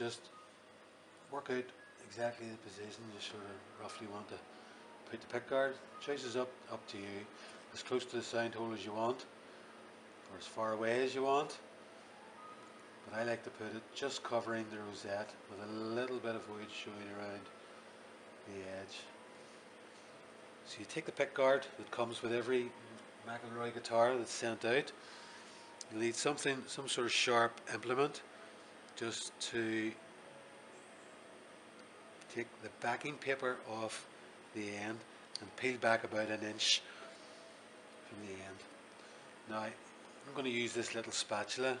just work out exactly the position you sort of roughly want to put the pick guard. Choice is up, up to you. As close to the sound hole as you want, or as far away as you want. But I like to put it just covering the rosette with a little bit of wood showing around the edge. So you take the pick guard that comes with every McIlroy guitar that's sent out. You need something, some sort of sharp implement just to take the backing paper off the end and peel back about an inch from the end. Now I'm going to use this little spatula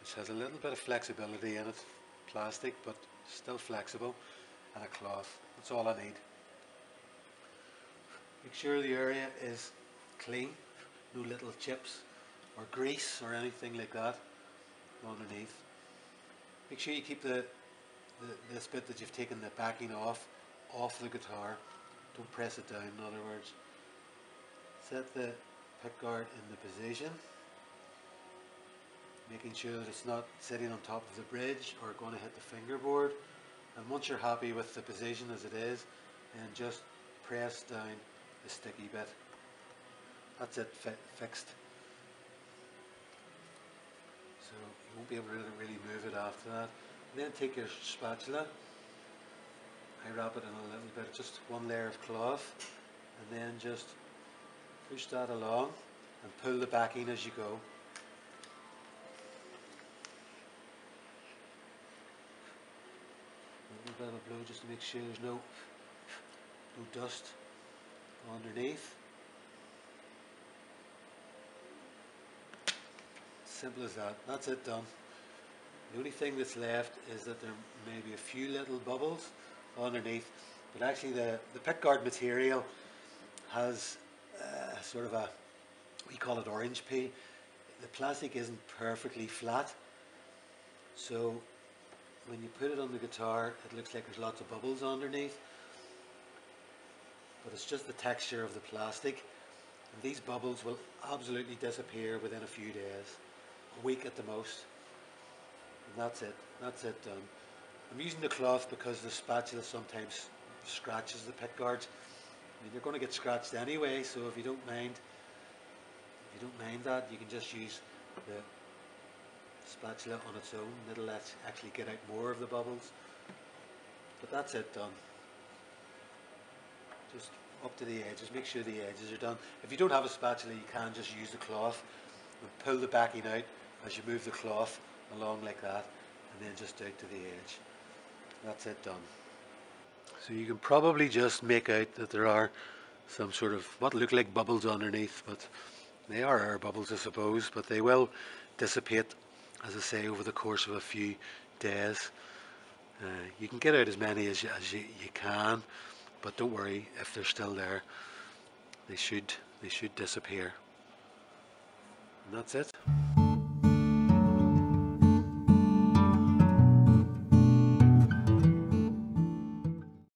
which has a little bit of flexibility in it, plastic but still flexible and a cloth, that's all I need. Make sure the area is clean, no little chips or grease or anything like that underneath. Make sure you keep the, the this bit that you've taken the backing off, off the guitar. Don't press it down in other words. Set the pickguard in the position making sure that it's not sitting on top of the bridge or going to hit the fingerboard and once you're happy with the position as it is then just press down the sticky bit that's it fi fixed so you won't be able to really move it after that. And then take your spatula. I wrap it in a little bit just one layer of cloth. And then just push that along and pull the backing as you go. A little bit of a blow just to make sure there's no no dust underneath. Simple as that. That's it done. The only thing that's left is that there may be a few little bubbles underneath, but actually the, the pickguard material has uh, sort of a, we call it orange peel. The plastic isn't perfectly flat, so when you put it on the guitar it looks like there's lots of bubbles underneath but it's just the texture of the plastic and these bubbles will absolutely disappear within a few days a week at the most and that's it that's it done I'm using the cloth because the spatula sometimes scratches the pick guards I mean, you're going to get scratched anyway so if you don't mind if you don't mind that you can just use the spatula on its own. It'll let actually get out more of the bubbles. But that's it done. Just up to the edges, make sure the edges are done. If you don't have a spatula, you can just use the cloth and pull the backing out as you move the cloth along like that and then just out to the edge. That's it done. So you can probably just make out that there are some sort of what look like bubbles underneath, but they are air bubbles I suppose, but they will dissipate as I say, over the course of a few days. Uh, you can get out as many as, you, as you, you can, but don't worry if they're still there. They should, they should disappear. And that's it.